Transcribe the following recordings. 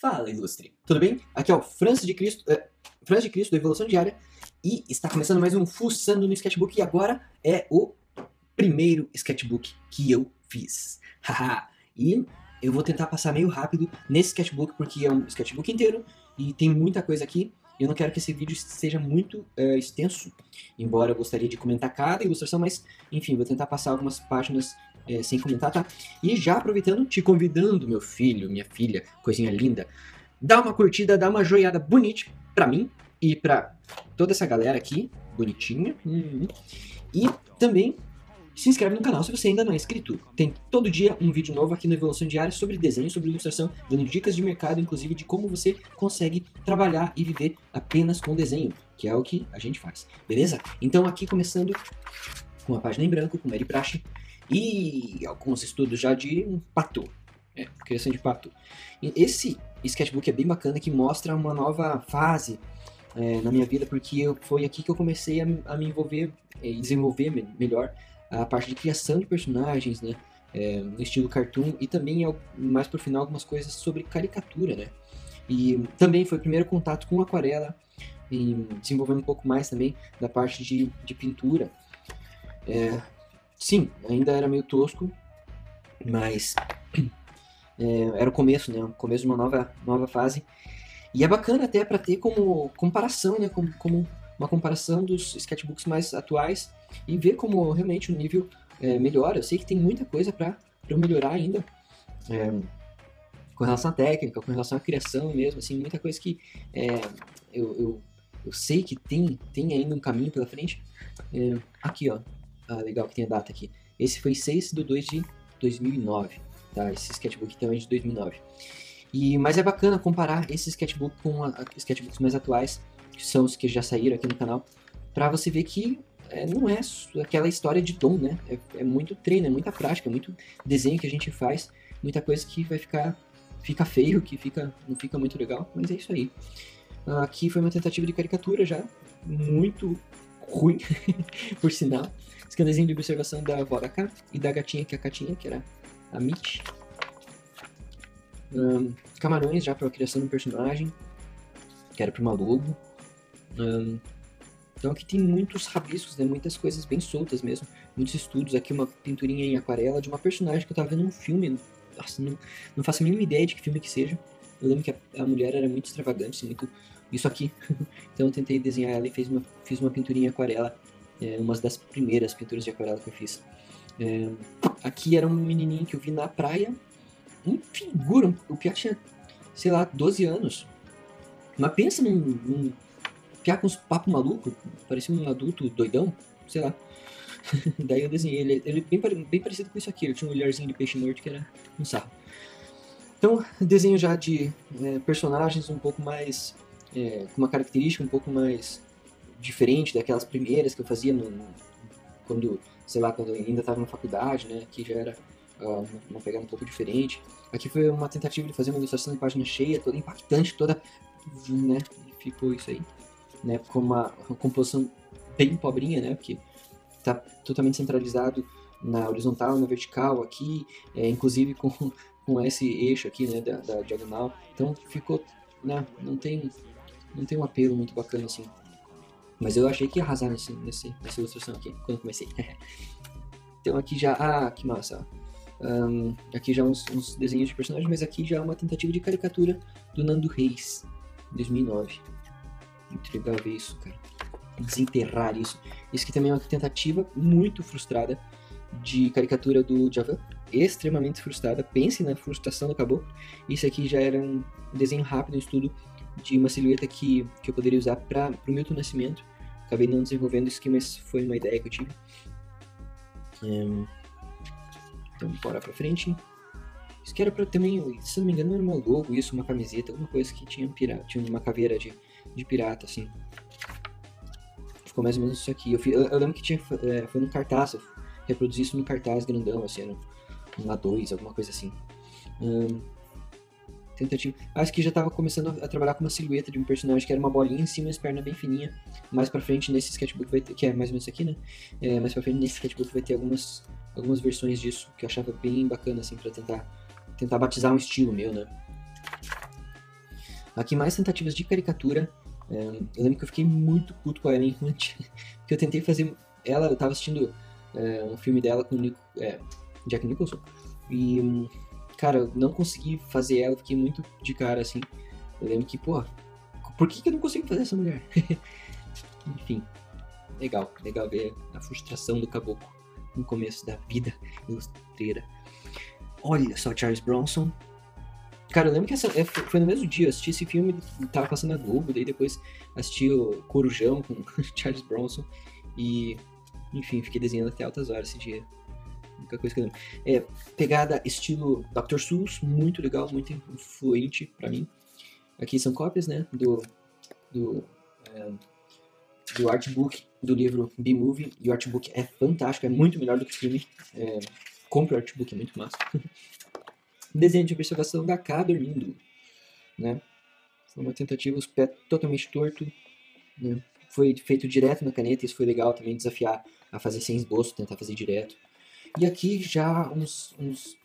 Fala, ilustre. Tudo bem? Aqui é o Francis de Cristo, é, Francis de Cristo da Evolução Diária e está começando mais um Fuçando no Sketchbook e agora é o primeiro sketchbook que eu fiz. Haha. e eu vou tentar passar meio rápido nesse sketchbook porque é um sketchbook inteiro e tem muita coisa aqui. Eu não quero que esse vídeo seja muito é, extenso, embora eu gostaria de comentar cada ilustração, mas enfim, vou tentar passar algumas páginas é, sem comentar, tá? E já aproveitando, te convidando, meu filho, minha filha, coisinha linda, dá uma curtida, dá uma joiada bonita pra mim e pra toda essa galera aqui, bonitinha. Hum, e também se inscreve no canal se você ainda não é inscrito. Tem todo dia um vídeo novo aqui no Evolução Diária sobre desenho, sobre ilustração, dando dicas de mercado, inclusive de como você consegue trabalhar e viver apenas com desenho, que é o que a gente faz, beleza? Então aqui começando com a página em branco, com Mary Praxe, e alguns estudos já de um pato, é, criação de pato. E esse sketchbook é bem bacana que mostra uma nova fase é, na minha vida, porque eu, foi aqui que eu comecei a, a me envolver é, e desenvolver melhor a parte de criação de personagens, né? É, no estilo cartoon e também mais por final algumas coisas sobre caricatura, né? E também foi o primeiro contato com aquarela e desenvolvendo um pouco mais também da parte de, de pintura. É, sim, ainda era meio tosco, mas é, era o começo, né? O começo de uma nova, nova fase. E é bacana até para ter como comparação, né? Como, como, uma comparação dos sketchbooks mais atuais e ver como realmente o nível é, melhora. Eu sei que tem muita coisa para melhorar ainda. É, com relação à técnica, com relação à criação mesmo, assim, muita coisa que é, eu, eu, eu, sei que tem, tem ainda um caminho pela frente. É, aqui, ó, ah, legal que tem a data aqui. Esse foi 6 de 2 de 2009, tá? Esse sketchbook também é de 2009. E, mas é bacana comparar esse sketchbook com a, sketchbooks mais atuais, que são os que já saíram aqui no canal, para você ver que é, não é aquela história de dom, né? É, é, muito treino, é muita prática, é muito desenho que a gente faz, muita coisa que vai ficar fica feio, que fica não fica muito legal, mas é isso aí. Aqui foi uma tentativa de caricatura já, muito ruim, por sinal. É um desenho de observação da avó da K e da gatinha, que é a Catinha, que era a Mitch. Um, camarões já para a criação do personagem, que era para uma logo. Um, então aqui tem muitos rabiscos, né, muitas coisas bem soltas mesmo, muitos estudos. Aqui uma pinturinha em aquarela de uma personagem que eu estava vendo num filme. Nossa, não, não faço a mínima ideia de que filme que seja. Eu lembro que a, a mulher era muito extravagante, assim, muito isso aqui. então eu tentei desenhar ela e fiz uma, fiz uma pinturinha em aquarela é uma das primeiras pinturas de aquarela que eu fiz. É, aqui era um menininho que eu vi na praia, um figura, o Pia tinha, sei lá, 12 anos. Mas pensa num, num com uns papos malucos, parecia um adulto doidão, sei lá. Daí eu desenhei ele, ele bem, bem parecido com isso aqui, ele tinha um olharzinho de peixe morto que era um sarro. Então, desenho já de é, personagens um pouco mais, é, com uma característica um pouco mais diferente daquelas primeiras que eu fazia no, no, quando, sei lá, quando eu ainda estava na faculdade, né? Que já era uh, uma pegada um pouco diferente. Aqui foi uma tentativa de fazer uma ilustração de página cheia, toda impactante, toda, né? Ficou isso aí, né? Com uma, uma composição bem pobrinha, né? Porque tá totalmente centralizado na horizontal, na vertical aqui, é, inclusive com, com esse eixo aqui, né, da, da diagonal. Então ficou, né, não tem, não tem um apelo muito bacana assim. Mas eu achei que ia arrasar nesse, nesse, nessa ilustração aqui, quando comecei. então aqui já... Ah, que massa. Um, aqui já uns, uns desenhos de personagens, mas aqui já é uma tentativa de caricatura do Nando Reis, 2009. Muito legal ver isso, cara. Desenterrar isso. Isso aqui também é uma tentativa muito frustrada de caricatura do Javan. Extremamente frustrada. Pense na frustração do caboclo. Isso aqui já era um desenho rápido, um estudo de uma silhueta que, que eu poderia usar para o Milton Nascimento acabei não desenvolvendo isso aqui, mas foi uma ideia que eu tive. Então, bora pra frente. Isso que era pra também, se não me engano, era uma logo, isso, uma camiseta, alguma coisa que tinha, pirata, tinha uma caveira de, de pirata, assim. Ficou mais ou menos isso aqui. Eu, eu, eu lembro que tinha, é, foi no cartaz, eu reproduzi isso no cartaz grandão, assim, era um A2, alguma coisa assim. Tentativa. Acho que já estava começando a trabalhar com uma silhueta de um personagem que era uma bolinha em cima e as pernas bem fininha. Mais pra frente nesse sketchbook vai ter, que é mais ou menos aqui, né? É, mais pra frente nesse sketchbook vai ter algumas, algumas versões disso que eu achava bem bacana, assim, pra tentar, tentar batizar um estilo meu, né? Aqui mais tentativas de caricatura. É, eu lembro que eu fiquei muito puto com a Ellen Hunt, porque eu tentei fazer ela, eu tava assistindo é, um filme dela com o Nico, é, Jack Nicholson, e, cara, eu não consegui fazer ela, fiquei muito de cara, assim. Eu lembro que, pô, por que, que eu não consigo fazer essa mulher? Enfim, legal, legal ver a frustração do caboclo no começo da vida ilustreira. Olha só, Charles Bronson. Cara, eu lembro que essa, é, foi no mesmo dia, eu assisti esse filme, tava passando na Globo, daí depois assisti o Corujão com Charles Bronson e, enfim, fiquei desenhando até altas horas esse dia. Única coisa que eu lembro. É, pegada estilo Dr. Seuss, muito legal, muito influente para mim. Aqui são cópias, né, do, do, é, do artbook do livro B-Movie, e o artbook é fantástico, é muito melhor do que o filme. É, compre o artbook, é muito massa. Desenho de observação da K dormindo, né? Foi uma tentativa, os pés totalmente torto, né? Foi feito direto na caneta, isso foi legal também, desafiar a fazer sem esboço, tentar fazer direto. E aqui já uns, uns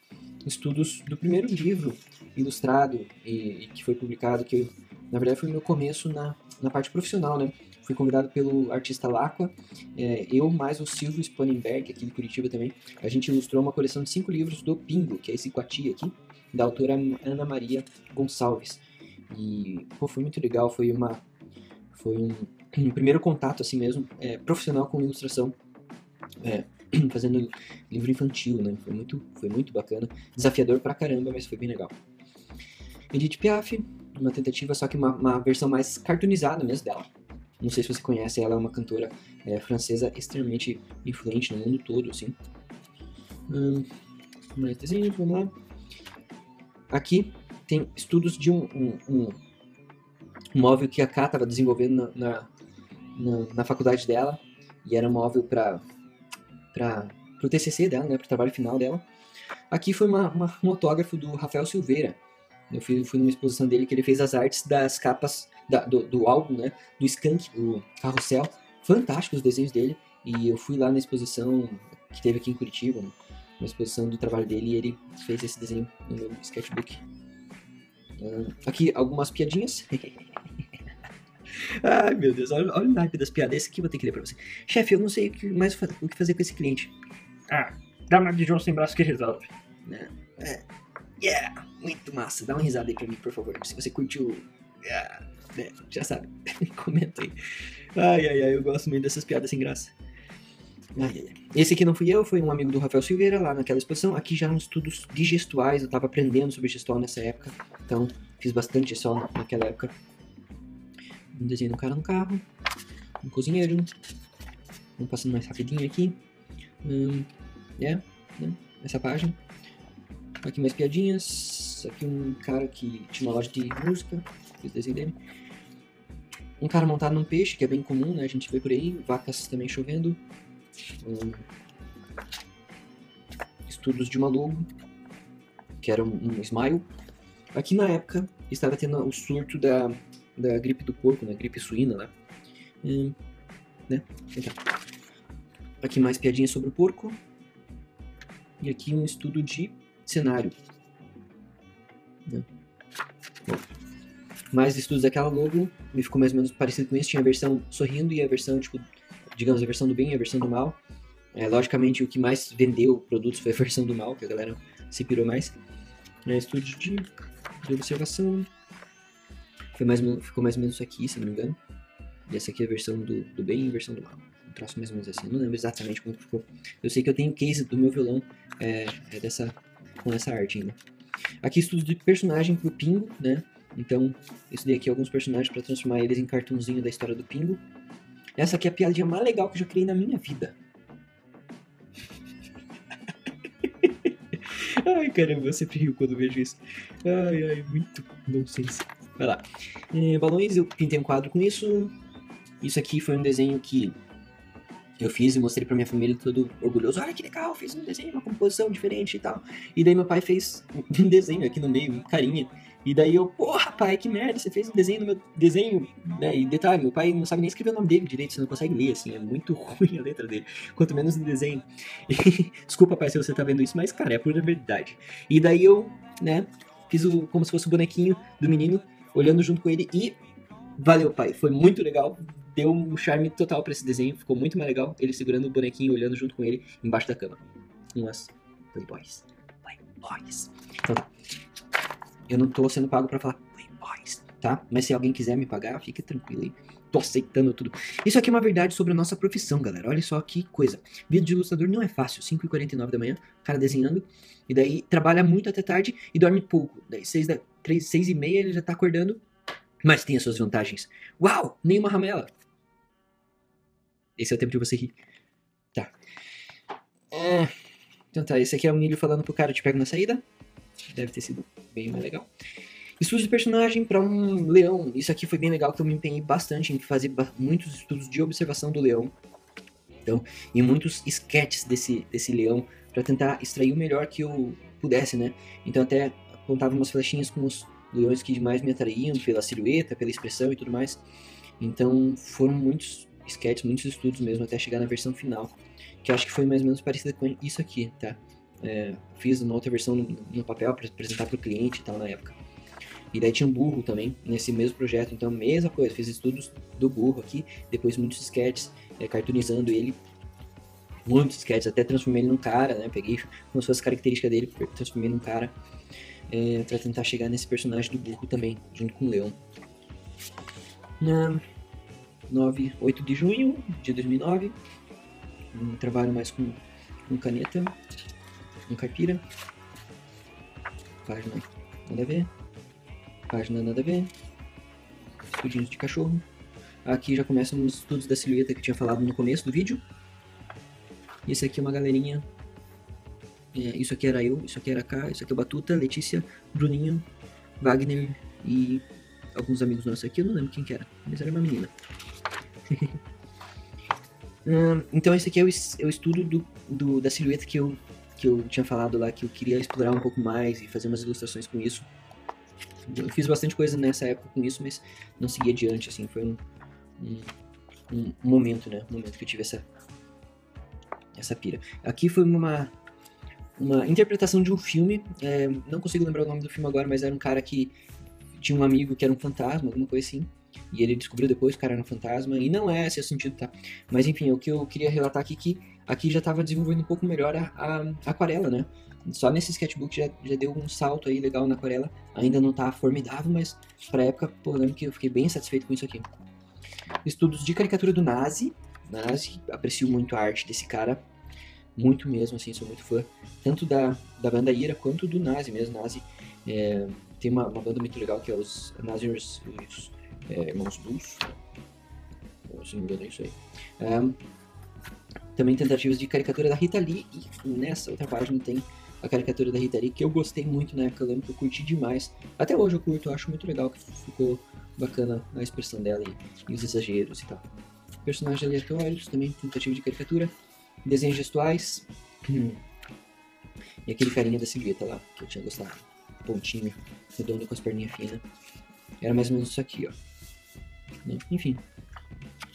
estudos do primeiro livro ilustrado e, e, que foi publicado, que na verdade foi meu começo na, na parte profissional, né? Fui convidado pelo artista Lacqua, é, eu mais o Silvio Spanenberg, aqui de Curitiba também. A gente ilustrou uma coleção de cinco livros do Pingo, que é esse Coati aqui, da autora Ana Maria Gonçalves. E pô, foi muito legal, foi uma foi um, um primeiro contato assim mesmo, é, profissional com ilustração. É, fazendo livro infantil, né? Foi muito, foi muito bacana. Desafiador pra caramba, mas foi bem legal. Edith Piaf, uma tentativa, só que uma, uma versão mais cartoonizada mesmo dela. Não sei se você conhece, ela é uma cantora é, francesa extremamente influente no mundo todo, assim. Hum, vamos lá. Aqui tem estudos de um, um, um móvel que a Ká estava desenvolvendo na, na, na, na, faculdade dela, e era um móvel para o TCC dela, né, para o trabalho final dela. Aqui foi uma, uma, um autógrafo do Rafael Silveira. Eu fui, fui numa exposição dele que ele fez as artes das capas da, do, do, álbum, né? Do Skunk, do Carrossel. Fantásticos os desenhos dele. E eu fui lá na exposição que teve aqui em Curitiba, né? uma exposição do trabalho dele, e ele fez esse desenho no meu sketchbook. Uh, aqui algumas piadinhas. Ai meu Deus, olha, olha o naipe das piadas. Esse aqui eu vou ter que ler pra você. Chefe, eu não sei o que mais o que fazer com esse cliente. Ah, dá uma de João sem braço que resolve. É, é, yeah, muito massa. Dá uma risada aí pra mim, por favor. Se você curtiu. Yeah né, já sabe. Comenta aí. Ai, ai, ai, eu gosto muito dessas piadas sem graça. Ai, ai, ai. Esse aqui não fui eu, foi um amigo do Rafael Silveira lá naquela exposição. Aqui já nos estudos de gestuais, eu tava aprendendo sobre gestual nessa época. Então, fiz bastante gestual naquela época. Um desenho do cara no carro. Um cozinheiro. Vamos passando mais rapidinho aqui. Hum, é, né? Essa página. Aqui mais piadinhas. Aqui um cara que tinha uma loja de música. Fiz desenho dele. Um cara montado num peixe, que é bem comum, né? A gente vê por aí. Vacas também chovendo. Um... Estudos de uma lobo, que era um, um smile. Aqui na época estava tendo o surto da, da gripe do porco, né? Gripe suína lá. Hum, né? Então, aqui mais piadinhas sobre o porco. E aqui um estudo de cenário. Né? Bom, mais estudos daquela logo, me ficou mais ou menos parecido com isso. Tinha a versão sorrindo e a versão, tipo, digamos, a versão do bem e a versão do mal. É, logicamente, o que mais vendeu produtos foi a versão do mal, que a galera se pirou mais. É, estudos de, de observação. Foi mais, ficou mais ou menos isso aqui, se não me engano. E essa aqui é a versão do, do bem e a versão do mal. Um troço mais ou menos assim. Não lembro exatamente como ficou. Eu sei que eu tenho case do meu violão é, é dessa, com essa arte ainda. Aqui estudos de personagem pro Pingo, né? Então, isso aqui alguns personagens para transformar eles em cartunzinho da história do Pingo. Essa aqui é a piadinha mais legal que eu já criei na minha vida. ai, caramba, eu sempre rio quando vejo isso. Ai, ai, muito nonsense. Vai lá. É, balões, eu pintei um quadro com isso. Isso aqui foi um desenho que eu fiz e mostrei pra minha família todo orgulhoso. Olha que legal, fiz um desenho, uma composição diferente e tal. E daí meu pai fez um desenho aqui no meio, um carinha. E daí eu, porra, pai, que merda, você fez um desenho no meu desenho, né? E detalhe, meu pai não sabe nem escrever o nome dele direito, você não consegue ler, assim, é muito ruim a letra dele, quanto menos no desenho. E, desculpa, pai, se você tá vendo isso, mas, cara, é pura verdade. E daí eu, né, fiz o, como se fosse o bonequinho do menino, olhando junto com ele e valeu, pai. Foi muito legal. Deu um charme total pra esse desenho. Ficou muito mais legal. Ele segurando o bonequinho, olhando junto com ele embaixo da cama. Umas Playboys. Playboys. Então tá. Eu não tô sendo pago pra falar Playboys, tá? Mas se alguém quiser me pagar, fique tranquilo aí. Tô aceitando tudo. Isso aqui é uma verdade sobre a nossa profissão, galera. Olha só que coisa. Vida de ilustrador não é fácil. 5h49 da manhã, cara desenhando. E daí trabalha muito até tarde e dorme pouco. Daí 6, da, 3, 6 e meia ele já tá acordando. Mas tem as suas vantagens. Uau! Nenhuma ramela. Esse é o tempo de você rir. Tá. É... Então tá, esse aqui é o Nilho falando pro cara, eu te pego na saída. Deve ter sido bem mais legal. Estudos de personagem para um leão. Isso aqui foi bem legal, que eu me empenhei bastante em fazer muitos estudos de observação do leão. Então, e muitos sketches desse, desse leão para tentar extrair o melhor que eu pudesse, né? Então até apontava umas flechinhas com os leões que mais me atraíam pela silhueta, pela expressão e tudo mais. Então foram muitos sketches, muitos estudos mesmo até chegar na versão final, que acho que foi mais ou menos parecida com isso aqui, tá? É, fiz uma outra versão no, papel para apresentar para o cliente e tal na época. E daí tinha um burro também nesse mesmo projeto, então mesma coisa, fiz estudos do burro aqui, depois muitos sketches, é, ele, muitos sketches, até transformei ele num cara, né? Peguei como se fosse característica dele, transformei num cara, é, para tentar chegar nesse personagem do burro também, junto com o leão. Na 9, 8 de junho de 2009, um trabalho mais com, com caneta, um caipira, página nada a ver, página nada a ver, escudinhos de cachorro. Aqui já começam os estudos da silhueta que eu tinha falado no começo do vídeo. Esse aqui é uma galerinha. É, isso aqui era eu, isso aqui era K, isso aqui é o Batuta, Letícia, Bruninho, Wagner e alguns amigos nossos aqui. Eu não lembro quem que era, mas era uma menina. então esse aqui é o, é o estudo do, do, da silhueta que eu, que eu tinha falado lá, que eu queria explorar um pouco mais e fazer umas ilustrações com isso. Eu fiz bastante coisa nessa época com isso, mas não segui adiante, assim, foi um, um, um momento, né, um momento que eu tive essa, essa pira. Aqui foi uma, uma interpretação de um filme, é, não consigo lembrar o nome do filme agora, mas era um cara que tinha um amigo que era um fantasma, alguma coisa assim, e ele descobriu depois que o cara era um fantasma, e não é esse o sentido, tá? Mas enfim, o que eu queria relatar aqui que aqui já estava desenvolvendo um pouco melhor a, a, a, aquarela, né? Só nesse sketchbook já, já deu um salto aí legal na aquarela. Ainda não tá formidável, mas pra época, pô, lembro que eu fiquei bem satisfeito com isso aqui. Estudos de caricatura do Nazi. Nazi, aprecio muito a arte desse cara. Muito mesmo, assim, sou muito fã. Tanto da, da banda Ira quanto do Nazi mesmo. Nazi é, tem uma, uma, banda muito legal que é os Nazi's os, é, Irmãos Blues. Se não me engano, é isso aí. É, também tentativas de caricatura da Rita Lee. E nessa outra página tem a caricatura da Rita Lee, que eu gostei muito na época, eu lembro que eu curti demais. Até hoje eu curto, eu acho muito legal que ficou bacana a expressão dela e, e os exageros e tal. Personagens aleatórios, também tentativa de caricatura. Desenhos gestuais. E aquele carinha da silhueta lá, que eu tinha gostado. Pontinho, redondo com as perninhas finas. Era mais ou menos isso aqui, ó. Enfim.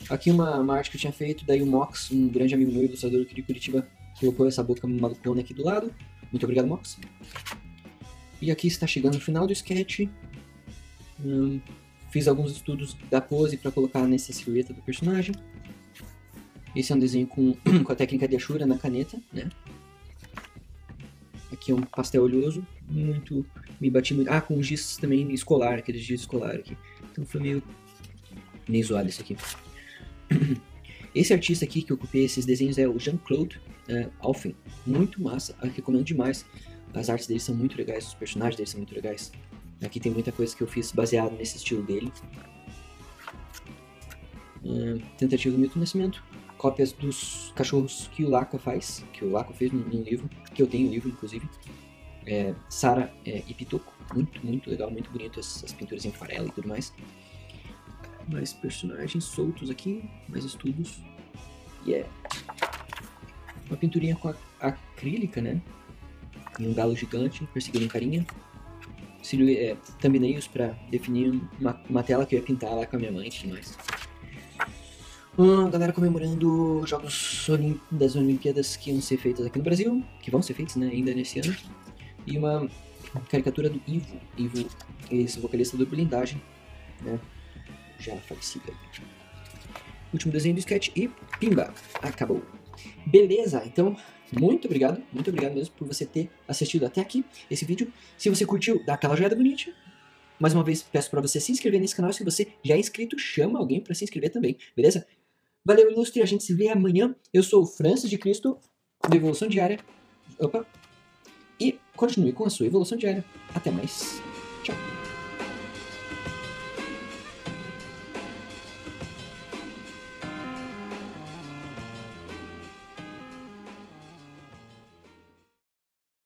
Aqui uma, uma arte que eu tinha feito, daí o Mox, um grande amigo meu, ilustrador aqui de Curitiba, colocou essa boca malucona aqui do lado. Muito obrigado, Mox. E aqui está chegando o final do sketch. Hum, fiz alguns estudos da pose para colocar nessa silhueta do personagem. Esse é um desenho com, com a técnica de Ashura na caneta, né? Aqui é um pastel oleoso, muito... Me bati muito... Ah, com giz também escolar, aquele giz escolar aqui. Então foi meio... meio zoado isso aqui. Esse artista aqui que eu ocupei esses desenhos é o Jean-Claude é, Alphen. Muito massa, eu recomendo demais. As artes dele são muito legais, os personagens dele são muito legais. Aqui tem muita coisa que eu fiz baseado nesse estilo dele. É, tentativa do Milton Nascimento. Cópias dos cachorros que o Laca faz, que o Laca fez num, livro, que eu tenho o livro, inclusive. É, Sara é, e Pitoco. Muito, muito legal, muito bonito as, as pinturas em farela e tudo mais mais personagens soltos aqui, mais estudos. E yeah. é uma pinturinha com acrílica, né? E um galo gigante perseguindo um carinha. É, thumbnails para definir uma, uma, tela que eu ia pintar lá com a minha mãe e tudo mais. Uma galera comemorando jogos das Olimpíadas que iam ser feitas aqui no Brasil, que vão ser feitos né, ainda nesse ano. E uma caricatura do Ivo. Ivo, esse vocalista do Blindagem, né? Já falecido. Último desenho do sketch e pimba, acabou. Beleza, então muito obrigado, muito obrigado mesmo por você ter assistido até aqui esse vídeo. Se você curtiu, dá aquela joinha bonita. Mais uma vez, peço para você se inscrever nesse canal. Se você já é inscrito, chama alguém para se inscrever também, beleza? Valeu, ilustre. A gente se vê amanhã. Eu sou o Francis de Cristo, do Evolução Diária. Opa! E continue com a sua evolução diária. Até mais. Tchau.